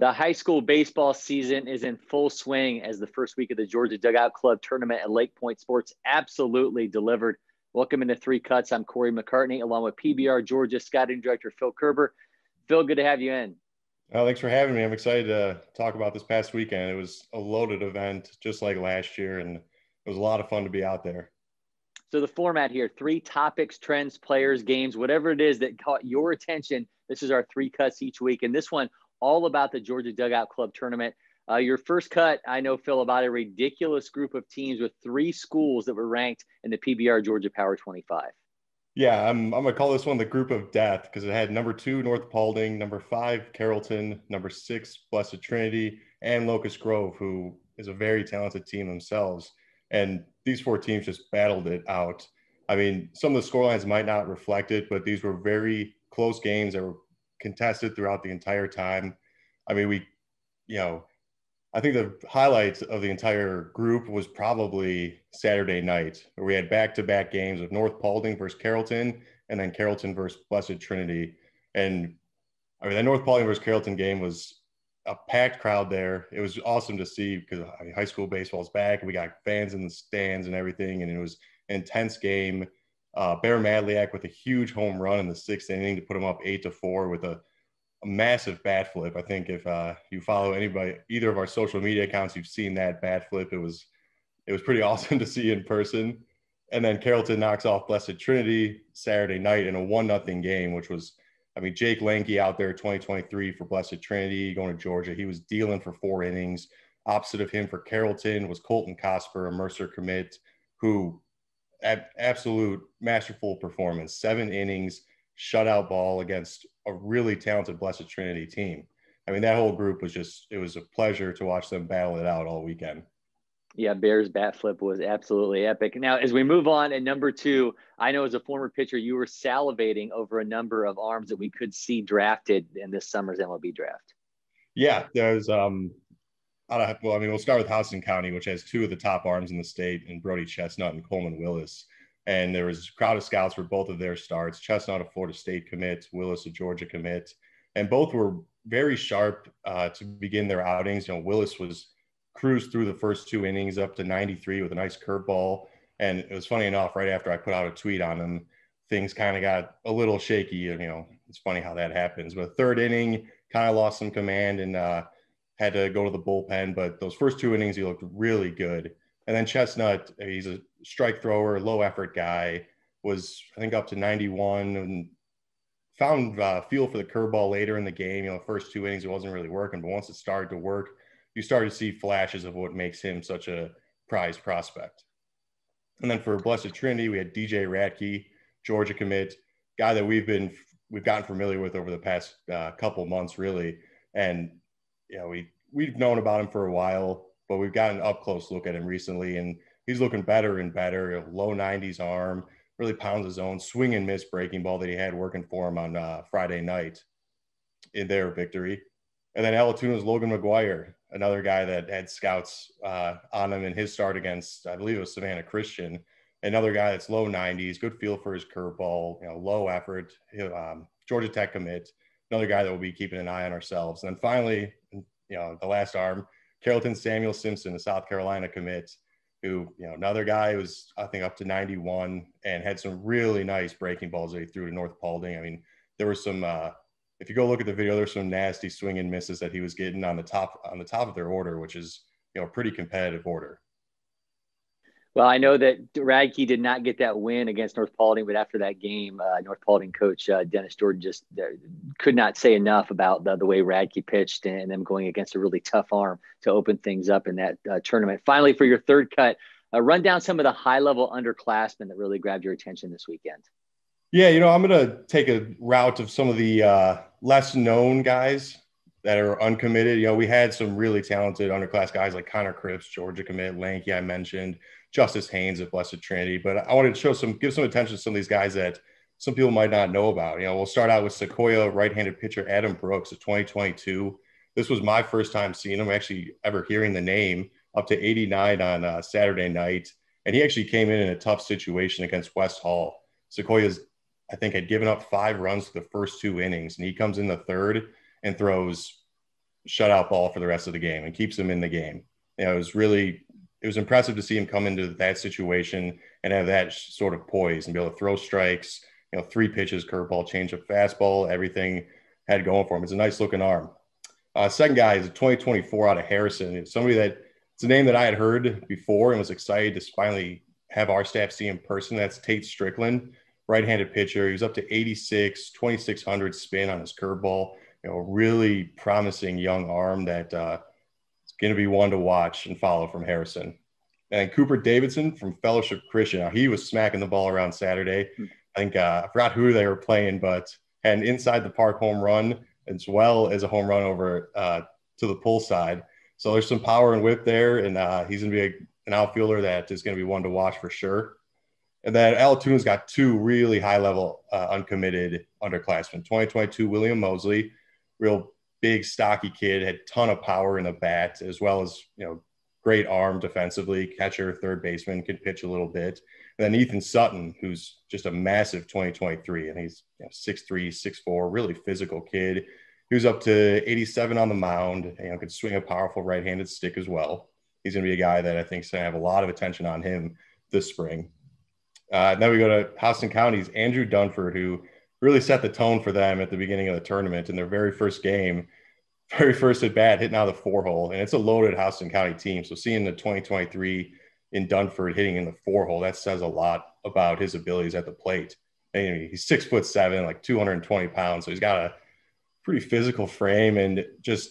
The high school baseball season is in full swing as the first week of the Georgia Dugout Club tournament at LakePoint Sports absolutely delivered. Welcome into Three Cuts. I'm Cory McCartney, along with PBR Georgia scouting director Phil Kerber. Phil, good to have you in. Oh, thanks for having me. I'm excited to talk about this past weekend. It was a loaded event, just like last year, and it was a lot of fun to be out there. So the format here: three topics, trends, players, games, whatever it is that caught your attention. This is our three cuts each week, and this one all about the Georgia Dugout Club tournament. Uh, your first cut, I know, Phil, about a ridiculous group of teams with three schools that were ranked in the PBR Georgia Power 25. Yeah, I'm, I'm going to call this one the group of death because it had number two, North Paulding, number five, Carrollton, number six, Blessed Trinity, and Locust Grove, who is a very talented team themselves. And these four teams just battled it out. I mean, some of the scorelines might not reflect it, but these were very close games that were contested throughout the entire time. I mean, we, you know, I think the highlight of the entire group was probably Saturday night, where we had back-to-back games of North Paulding versus Carrollton, and then Carrollton versus Blessed Trinity. And I mean, that North Paulding versus Carrollton game was a packed crowd there. It was awesome to see because I mean, high school baseball is back, and we got fans in the stands and everything, and it was an intense game. Uh, Bear Madliak with a huge home run in the sixth inning to put him up eight to four with a, a massive bat flip. I think if uh, you follow anybody, either of our social media accounts, you've seen that bat flip. It was it was pretty awesome to see in person. And then Carrollton knocks off Blessed Trinity Saturday night in a one nothing game, which was, I mean, Jake Lanky out there 2023 for Blessed Trinity going to Georgia. He was dealing for four innings. Opposite of him for Carrollton was Colton Cosper, a Mercer commit, who absolute masterful performance. Seven innings, shutout ball against a really talented Blessed Trinity team. I mean, that whole group was just, it was a pleasure to watch them battle it out all weekend. Yeah, Bears bat flip was absolutely epic. Now, as we move on at number two, I know as a former pitcher, you were salivating over a number of arms that we could see drafted in this summer's MLB draft. Yeah, there's um, of, well, I mean, we'll start with Houston County, which has two of the top arms in the state, and Brodie Chestnutt and Coleman Willis. And there was a crowd of scouts for both of their starts. Chestnutt, a Florida State commit, Willis, a Georgia commit, and both were very sharp uh, to begin their outings. You know, Willis was cruised through the first two innings up to 93 with a nice curveball. And it was funny enough, right after I put out a tweet on him, things kind of got a little shaky. And, you know, it's funny how that happens. But third inning, kind of lost some command and uh, had to go to the bullpen. But those first two innings, he looked really good. And then Chestnutt, he's a strike thrower, low effort guy, was I think up to 91 and found uh, feel for the curveball later in the game. You know, first two innings it wasn't really working, but once it started to work, you started to see flashes of what makes him such a prized prospect. And then for Blessed Trinity, we had DJ Radtke, Georgia commit, guy that we've been we've gotten familiar with over the past uh, couple months, really. And know, we we've known about him for a while, but we've gotten an up close look at him recently, and he's looking better and better. Low 90s arm, really pounds his own swing and miss breaking ball that he had working for him on uh, Friday night in their victory. And then Allatoona Logan McGuire, another guy that had scouts uh, on him in his start against, I believe it was Savannah Christian. Another guy that's low 90s, good feel for his curveball, you know, low effort, um, Georgia Tech commit. Another guy that we'll be keeping an eye on ourselves. And then finally, you know, the last arm, Carrollton Samuel Simpson, the South Carolina commit, who, you know, another guy was, I think, up to 91 and had some really nice breaking balls that he threw to North Paulding. I mean, there were some, uh, if you go look at the video, there's some nasty swing and misses that he was getting on the top on the top of their order, which is, you know, a pretty competitive order. Well, I know that Radtke did not get that win against North Paulding, but after that game, uh, North Paulding coach uh, Dennis Jordan just uh, could not say enough about the, the way Radtke pitched and them going against a really tough arm to open things up in that uh, tournament. Finally, for your third cut, uh, run down some of the high level underclassmen that really grabbed your attention this weekend. Yeah, you know, I'm going to take a route of some of the uh, less known guys that are uncommitted. You know, we had some really talented underclass guys like Connor Cripps, Georgia commit, Lanky, I mentioned. Justice Haynes at Blessed Trinity. But I wanted to show some, give some attention to some of these guys that some people might not know about. You know, we'll start out with Sequoia right-handed pitcher Adam Brooks of 2022. This was my first time seeing him, actually ever hearing the name. Up to 89 on uh, Saturday night, and he actually came in in a tough situation against West Hall. Sequoia's, I think, had given up five runs for the first two innings, and he comes in the third and throws shutout ball for the rest of the game and keeps him in the game. You know, it was really it was impressive to see him come into that situation and have that sort of poise and be able to throw strikes. You know, three pitches, curveball, change of fastball, everything had going for him. It's a nice looking arm. Uh, second guy is a 2024 out of Harrison. It's somebody that it's a name that I had heard before and was excited to finally have our staff see in person. That's Tate Strickland, right-handed pitcher. He was up to 86, 2600 spin on his curveball. You know, really promising young arm that uh, is going to be one to watch and follow from Harrison. And Cooper Davidson from Fellowship Christian. Now he was smacking the ball around Saturday. Hmm. I think uh, I forgot who they were playing, but had an inside the park home run as well as a home run over uh, to the pull side. So there's some power and whip there, and uh, he's going to be a, an outfielder that is going to be one to watch for sure. And then Allatoona has got two really high level uh, uncommitted underclassmen. 2022 William Mosley, real big stocky kid, had ton of power in the bat as well as you know great arm defensively, catcher, third baseman, can pitch a little bit. And then Ethan Sutton, who's just a massive 2023, and he's you know, 6'3", 6'4", really physical kid. He was up to 87 on the mound. You know, could swing a powerful right-handed stick as well. He's going to be a guy that I think is going to have a lot of attention on him this spring. Uh, then we go to Houston County's Andrew Dunford, who really set the tone for them at the beginning of the tournament in their very first game, very first at bat, hitting out of the four hole. And it's a loaded Houston County team. So seeing the 2023 in Dunford hitting in the four hole, that says a lot about his abilities at the plate. And he's six foot seven, like 220 pounds. So he's got a pretty physical frame and just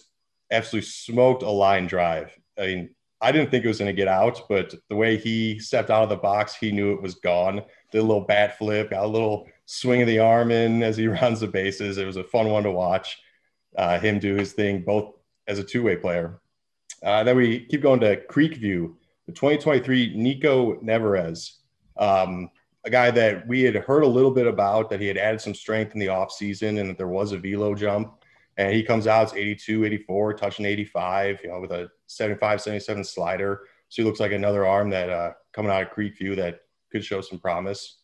absolutely smoked a line drive. I mean, I didn't think it was going to get out, but the way he stepped out of the box, he knew it was gone. Did a little bat flip, got a little swing of the arm in as he runs the bases. It was a fun one to watch uh, him do his thing, both as a two way player. Uh, then we keep going to Creekview, the 2023 Nico Neverez, um, a guy that we had heard a little bit about, that he had added some strength in the offseason and that there was a velo jump. And he comes out, it's 82, 84, touching 85, you know, with a 75, 77 slider. So he looks like another arm that uh, coming out of Creekview that could show some promise.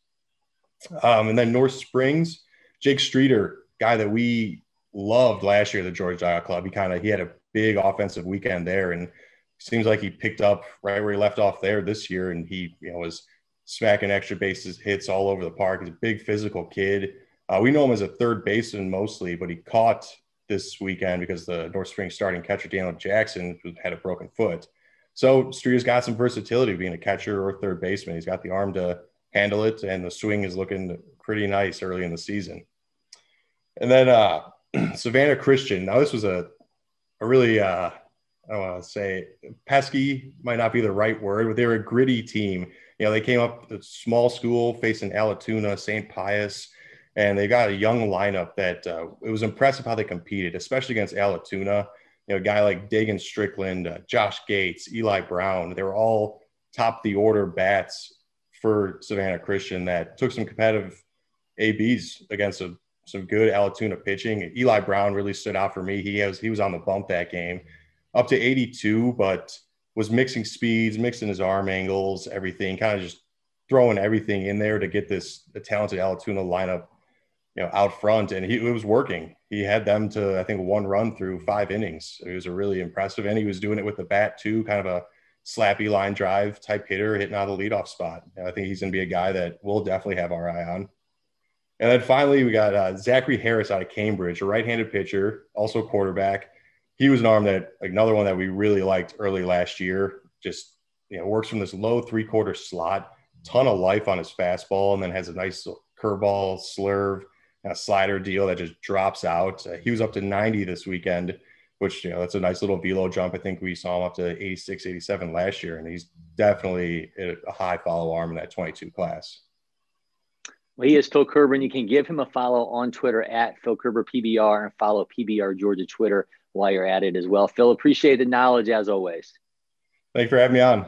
Um, and then North Springs, Jake Streeter, guy that we loved last year at the Georgia Dugout Club. He kind of he had a big offensive weekend there, and seems like he picked up right where he left off there this year, and he you know was smacking extra bases hits all over the park. He's a big physical kid. Uh, we know him as a third baseman mostly, but he caught this weekend because the North Spring starting catcher Daniel Jackson had a broken foot. So Streeter's got some versatility being a catcher or third baseman. He's got the arm to handle it, and the swing is looking pretty nice early in the season. And then uh, Savannah Christian. Now this was a a really uh, I don't want to say pesky might not be the right word, but they were a gritty team. You know, they came up a small school facing Allatoona, St. Pius, and they got a young lineup that uh, it was impressive how they competed, especially against Allatoona. You know, a guy like Dagan Strickland, uh, Josh Gates, Eli Brown, they were all top the order bats for Savannah Christian that took some competitive ABs against a, some good Allatoona pitching. Eli Brown really stood out for me. He has he was on the bump that game, up to 82, but was mixing speeds, mixing his arm angles, everything, kind of just throwing everything in there to get this talented Allatoona lineup you know, out front, and he it was working. He had them to I think one run through five innings. It was a really impressive, and he was doing it with the bat too, kind of a slappy line drive type hitter, hitting out of the leadoff spot. And I think he's going to be a guy that we'll definitely have our eye on. And then finally, we got uh, Zachary Harris out of Cambridge, a right-handed pitcher, also quarterback. He was an arm that another one that we really liked early last year. Just you know, works from this low three-quarter slot, ton of life on his fastball, and then has a nice curveball, slurve, a slider deal that just drops out. Uh, he was up to 90 this weekend, which, you know, that's a nice little velo jump. I think we saw him up to 86, 87 last year, and he's definitely a high follow arm in that 22 class. Well, he is Phil Kerber, and you can give him a follow on Twitter at Phil Kerber PBR and follow PBR Georgia Twitter while you're at it as well. Phil, appreciate the knowledge as always. Thanks for having me on.